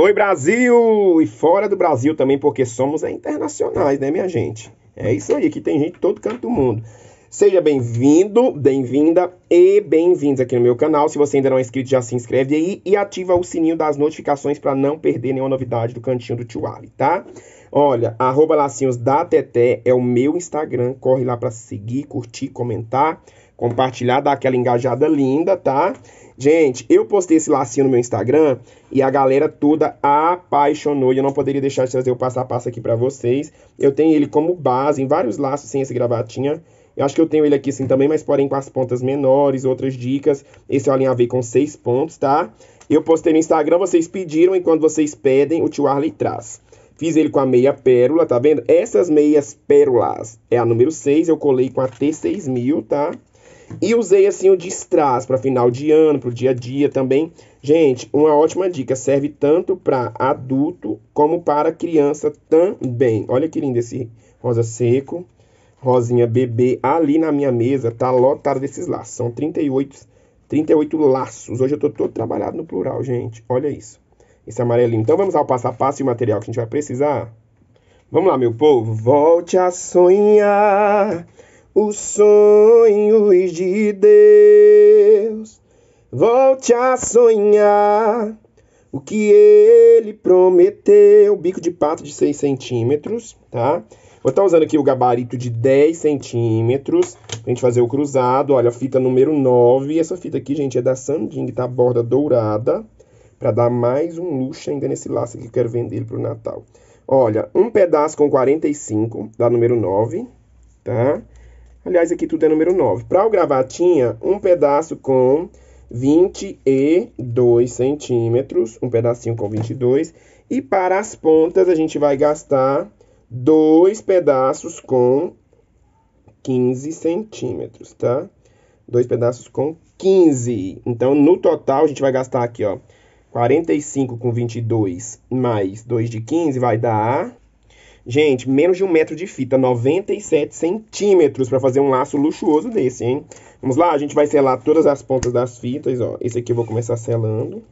Oi, Brasil! E fora do Brasil também, porque somos internacionais, né, minha gente? É isso aí, aqui tem gente de todo canto do mundo. Seja bem-vindo, bem-vinda e bem-vindos aqui no meu canal. Se você ainda não é inscrito, já se inscreve aí e ativa o sininho das notificações para não perder nenhuma novidade do cantinho do Tio Ali, tá? Olha, arroba lacinhos da Teté é o meu Instagram. Corre lá para seguir, curtir, comentar, compartilhar, dar aquela engajada linda, tá? Gente, eu postei esse lacinho no meu Instagram e a galera toda apaixonou e eu não poderia deixar de trazer o passo a passo aqui para vocês. Eu tenho ele como base em vários laços sem esse gravatinha. Eu acho que eu tenho ele aqui assim também, mas porém com as pontas menores, outras dicas. Esse o alinhavei com seis pontos, tá? Eu postei no Instagram, vocês pediram e quando vocês pedem, o tio Arley traz. Fiz ele com a meia pérola, tá vendo? Essas meias pérolas é a número 6, eu colei com a T6000, tá? E usei assim o distraz para final de ano, para o dia a dia também. Gente, uma ótima dica, serve tanto para adulto como para criança também. Olha que lindo esse rosa seco rosinha bebê ali na minha mesa, tá lotado desses laços. São 38, 38 laços. Hoje eu tô todo trabalhado no plural, gente. Olha isso. Esse amarelinho. Então vamos ao passo a passo e o material que a gente vai precisar. Vamos lá, meu povo. Volte a sonhar os sonhos de Deus. Volte a sonhar o que ele prometeu. Bico de pato de 6 centímetros, tá? Vou estar usando aqui o gabarito de 10 centímetros pra gente fazer o cruzado. Olha, fita número 9. Essa fita aqui, gente, é da Sanding, tá? Borda dourada. Pra dar mais um luxo ainda nesse laço aqui que eu quero vender ele pro Natal. Olha, um pedaço com 45, da número 9, tá? Aliás, aqui tudo é número 9. Para o gravatinha, um pedaço com 22 centímetros. Um pedacinho com 22. E para as pontas, a gente vai gastar dois pedaços com 15 centímetros, tá? Dois pedaços com 15. Então, no total, a gente vai gastar aqui, ó, 45 com 22 mais 2 de 15 vai dar... Gente, menos de um metro de fita, 97 centímetros para fazer um laço luxuoso desse, hein? Vamos lá, a gente vai selar todas as pontas das fitas, ó. Esse aqui eu vou começar selando,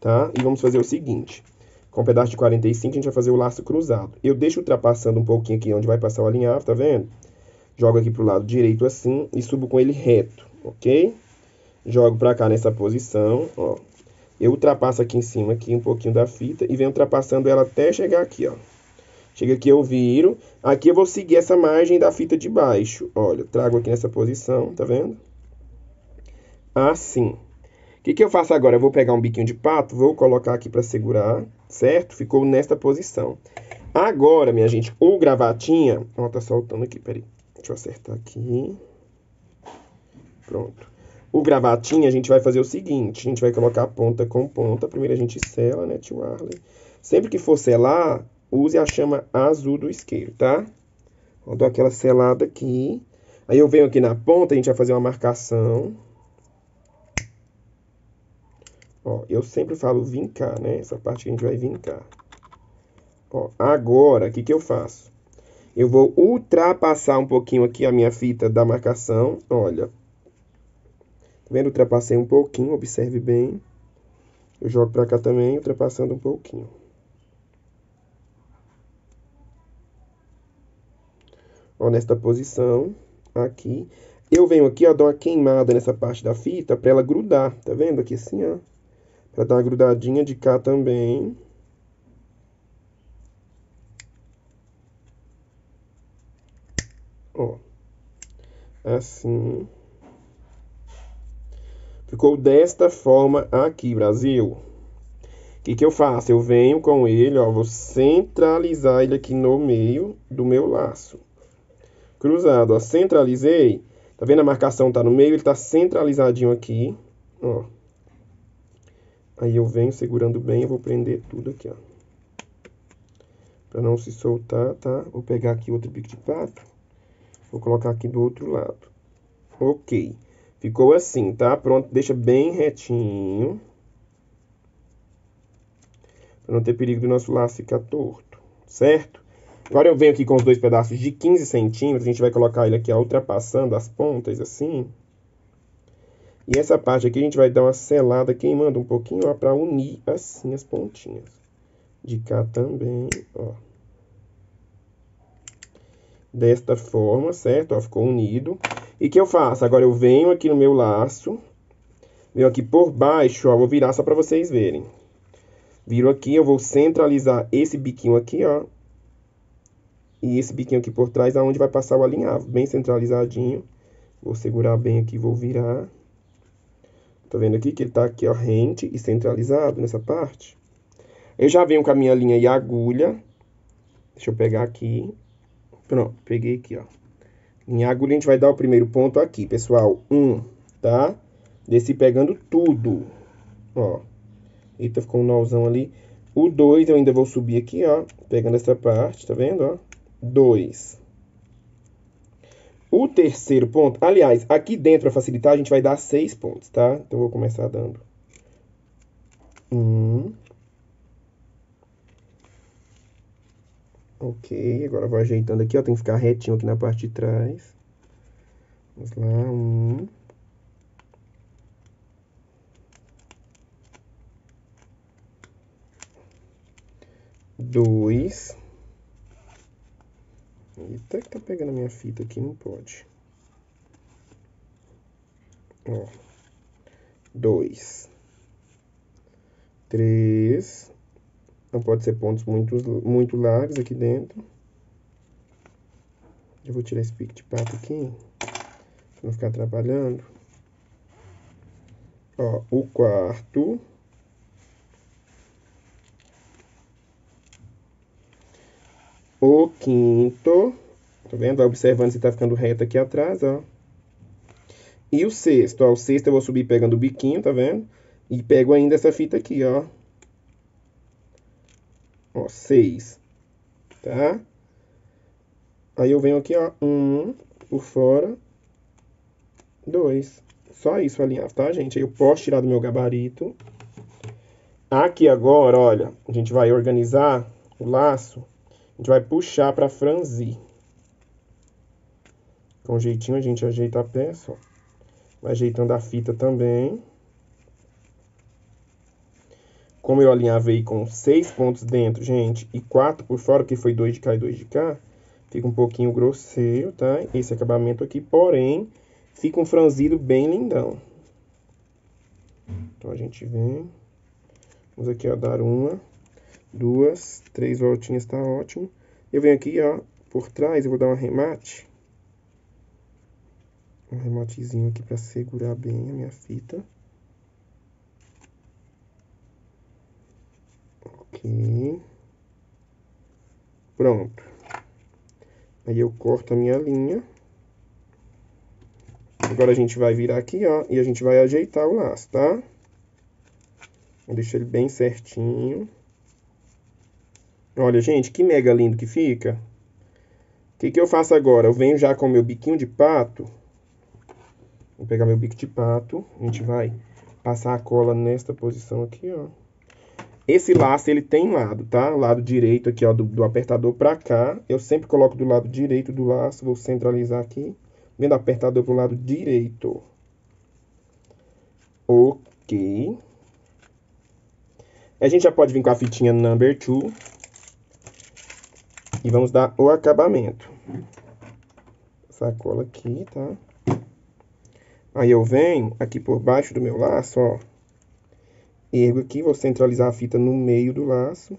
tá? E vamos fazer o seguinte. Com um pedaço de 45, a gente vai fazer o laço cruzado. Eu deixo ultrapassando um pouquinho aqui onde vai passar o alinhavo, tá vendo? Jogo aqui pro lado direito assim e subo com ele reto, ok? Jogo pra cá nessa posição, ó. Eu ultrapasso aqui em cima aqui um pouquinho da fita e venho ultrapassando ela até chegar aqui, ó. Chega aqui, eu viro. Aqui eu vou seguir essa margem da fita de baixo. Olha, trago aqui nessa posição, tá vendo? Assim. O que, que eu faço agora? Eu vou pegar um biquinho de pato, vou colocar aqui para segurar, certo? Ficou nesta posição. Agora, minha gente, o gravatinha... Ó, tá soltando aqui, peraí. Deixa eu acertar aqui. Pronto. O gravatinha, a gente vai fazer o seguinte. A gente vai colocar ponta com ponta. Primeiro a gente sela, né, tio Arley? Sempre que for selar, use a chama azul do isqueiro, tá? Eu dou aquela selada aqui. Aí eu venho aqui na ponta, a gente vai fazer uma marcação. Ó, eu sempre falo vincar, né? Essa parte que a gente vai vincar. Ó, agora, o que, que eu faço? Eu vou ultrapassar um pouquinho aqui a minha fita da marcação. Olha. Tá vendo? Ultrapassei um pouquinho, observe bem. Eu jogo pra cá também, ultrapassando um pouquinho. Ó, nesta posição, aqui. Eu venho aqui, ó, dou uma queimada nessa parte da fita pra ela grudar. Tá vendo? Aqui assim, ó. Pra dar uma grudadinha de cá também. Ó. Assim. Ficou desta forma aqui, Brasil. O que, que eu faço? Eu venho com ele, ó, vou centralizar ele aqui no meio do meu laço. Cruzado, ó, centralizei. Tá vendo a marcação tá no meio? Ele tá centralizadinho aqui, ó. Aí eu venho segurando bem, eu vou prender tudo aqui, ó. Pra não se soltar, tá? Vou pegar aqui outro bico de pato. Vou colocar aqui do outro lado. Ok. Ficou assim, tá? Pronto, deixa bem retinho. Pra não ter perigo do nosso laço ficar torto, certo? Agora eu venho aqui com os dois pedaços de 15 centímetros. A gente vai colocar ele aqui ó, ultrapassando as pontas, assim. E essa parte aqui a gente vai dar uma selada queimando um pouquinho, ó, pra unir assim as pontinhas. De cá também, ó. Desta forma, certo? Ó, ficou unido. E o que eu faço? Agora eu venho aqui no meu laço, venho aqui por baixo, ó, vou virar só pra vocês verem. Viro aqui, eu vou centralizar esse biquinho aqui, ó. E esse biquinho aqui por trás, aonde vai passar o alinhavo. Bem centralizadinho. Vou segurar bem aqui, vou virar. Tá vendo aqui que ele tá aqui, ó, rente e centralizado nessa parte? Eu já venho com a minha linha e agulha. Deixa eu pegar aqui. Pronto, peguei aqui, ó. Em agulha a gente vai dar o primeiro ponto aqui, pessoal. Um, tá? Desci pegando tudo. Ó. Eita, ficou um nozão ali. O 2 eu ainda vou subir aqui, ó. Pegando essa parte, tá vendo, ó? 2. O terceiro ponto, aliás, aqui dentro, para facilitar, a gente vai dar 6 pontos, tá? Então, eu vou começar dando. 1. Ok, agora vou ajeitando aqui, ó. Tem que ficar retinho aqui na parte de trás. Vamos lá, 1. dois. Eita, que tá pegando a minha fita aqui, não pode. Ó. Dois. Três. Não pode ser pontos muito, muito largos aqui dentro. Eu vou tirar esse pique de pato aqui. Pra não ficar atrapalhando. Ó, o quarto. O quinto, tá vendo? Vai observando se tá ficando reto aqui atrás, ó. E o sexto, ó, o sexto eu vou subir pegando o biquinho, tá vendo? E pego ainda essa fita aqui, ó. Ó, seis, tá? Aí eu venho aqui, ó, um por fora, dois. Só isso alinhar, tá, gente? Aí eu posso tirar do meu gabarito. Aqui agora, olha, a gente vai organizar o laço a gente vai puxar para franzir. Com jeitinho a gente ajeita a peça, ó. Vai ajeitando a fita também. Como eu alinhavei com seis pontos dentro, gente, e quatro por fora, que foi dois de cá e dois de cá, fica um pouquinho grosseiro, tá? Esse acabamento aqui, porém, fica um franzido bem lindão. Então, a gente vem. Vamos aqui, ó, dar uma duas, três voltinhas tá ótimo. Eu venho aqui, ó, por trás, eu vou dar um arremate. Um rematezinho aqui para segurar bem a minha fita. Ok. Pronto. Aí eu corto a minha linha. Agora a gente vai virar aqui, ó, e a gente vai ajeitar o laço, tá? Vou deixar ele bem certinho. Olha, gente, que mega lindo que fica. O que, que eu faço agora? Eu venho já com o meu biquinho de pato. Vou pegar meu bico de pato. A gente vai passar a cola nesta posição aqui, ó. Esse laço, ele tem lado, tá? Lado direito aqui, ó, do, do apertador pra cá. Eu sempre coloco do lado direito do laço. Vou centralizar aqui. Vendo apertador pro lado direito. Ok. A gente já pode vir com a fitinha number 2. E vamos dar o acabamento. Sacola aqui, tá? Aí eu venho aqui por baixo do meu laço, ó. Ergo aqui, vou centralizar a fita no meio do laço.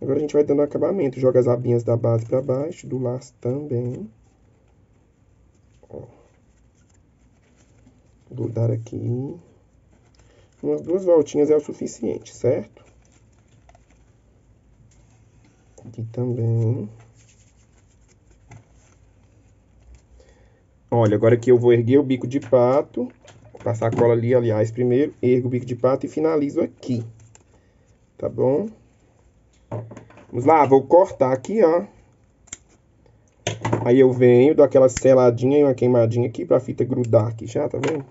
Agora a gente vai dando acabamento. Joga as abinhas da base para baixo, do laço também. Ó. Grudar aqui. Umas duas voltinhas é o suficiente, certo? Aqui também. Olha, agora aqui eu vou erguer o bico de pato. Passar a cola ali, aliás, primeiro. Ergo o bico de pato e finalizo aqui. Tá bom? Vamos lá, vou cortar aqui, ó. Aí eu venho, dou aquela seladinha e uma queimadinha aqui pra fita grudar aqui já, tá vendo?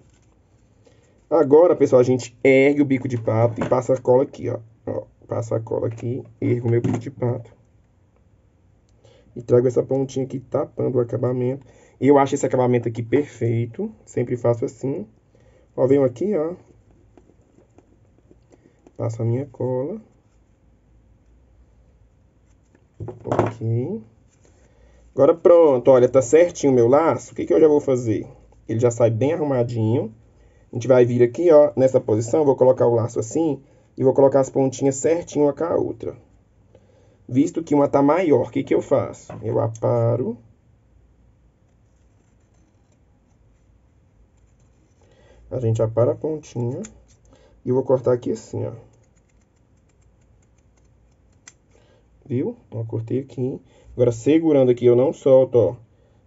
Agora, pessoal, a gente ergue o bico de pato e passa a cola aqui, ó. ó passa a cola aqui, ergo o meu bico de pato e trago essa pontinha aqui tapando o acabamento. Eu acho esse acabamento aqui perfeito, sempre faço assim. Ó, venho aqui, ó. Passo a minha cola. Ok. Agora pronto, olha, tá certinho o meu laço. O que, que eu já vou fazer? Ele já sai bem arrumadinho. A gente vai vir aqui, ó, nessa posição, vou colocar o laço assim e vou colocar as pontinhas certinho uma com a outra. Visto que uma tá maior, o que, que eu faço? Eu aparo. A gente apara a pontinha. E eu vou cortar aqui assim, ó. Viu? Ó, cortei aqui. Agora, segurando aqui, eu não solto, ó.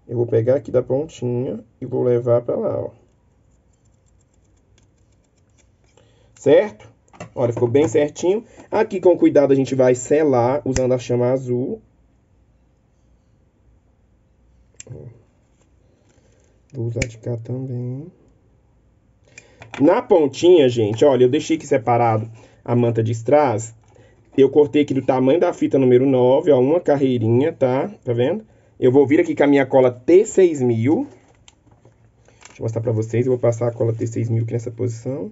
Eu vou pegar aqui da pontinha e vou levar pra lá, ó. Certo? Olha, ficou bem certinho. Aqui, com cuidado, a gente vai selar usando a chama azul. Vou usar de cá também. Na pontinha, gente, olha, eu deixei aqui separado a manta de strass. Eu cortei aqui do tamanho da fita número 9, ó, uma carreirinha, tá? Tá vendo? Eu vou vir aqui com a minha cola T6000. Deixa eu mostrar pra vocês. Eu vou passar a cola T6000 aqui nessa posição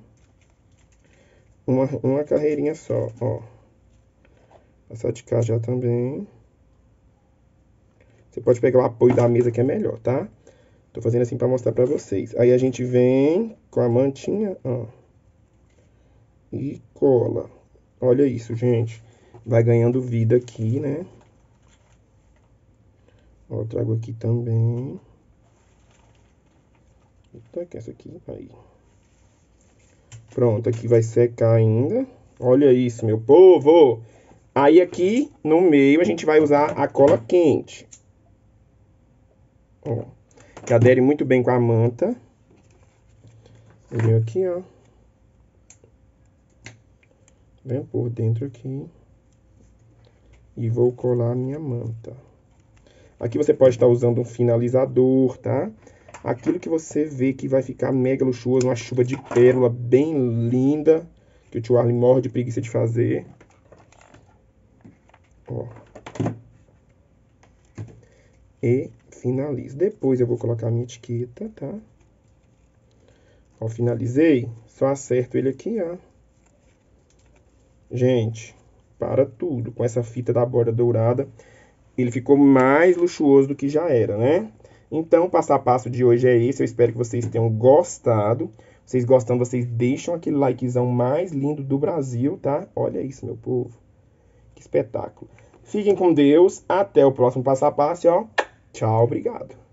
uma, uma carreirinha só, ó. Passar de cá já também. Você pode pegar o apoio da mesa que é melhor, tá? Tô fazendo assim pra mostrar pra vocês. Aí a gente vem com a mantinha, ó. E cola. Olha isso, gente. Vai ganhando vida aqui, né? Ó, eu trago aqui também. Eita, que é essa aqui, aí. Pronto, aqui vai secar ainda. Olha isso, meu povo! Aí aqui no meio a gente vai usar a cola quente. Ó, que adere muito bem com a manta. Eu venho aqui, ó. Venho por dentro aqui. E vou colar a minha manta. Aqui você pode estar usando um finalizador, tá? Aquilo que você vê que vai ficar mega luxuoso, uma chuva de pérola bem linda, que o tio Arlen morre de preguiça de fazer. Ó. E finalizo. Depois eu vou colocar minha etiqueta, tá? Ó, finalizei, só acerto ele aqui, ó. Gente, para tudo. Com essa fita da borda dourada, ele ficou mais luxuoso do que já era, né? Então, o passo a passo de hoje é esse. Eu espero que vocês tenham gostado. Vocês gostando, vocês deixam aquele likezão mais lindo do Brasil, tá? Olha isso, meu povo. Que espetáculo. Fiquem com Deus. Até o próximo passo a passo, ó. Tchau, obrigado.